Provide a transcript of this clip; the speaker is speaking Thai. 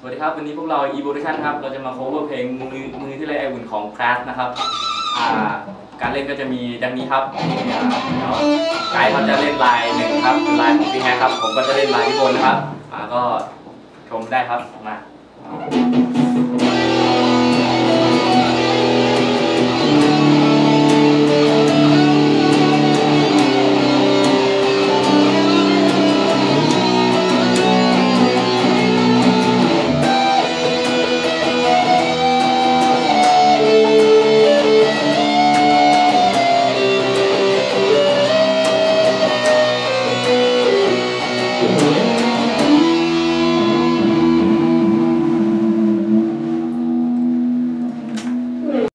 สวัสดีครับ วันนี้พวกเรา Evolution ครับ เราจะมา cover เพลงมือมือที่ไรไออุ่นของ Crash นะครับอ่าการเล่นก็จะมีดังนี้ครับอ่ายวไกด์เขาจะเล่นลายหนึ่งครับลายของพี่แฮครับ ผมก็จะเล่นลายที่บนนะครับอ่าก็ชมได้ครับมา Yeah.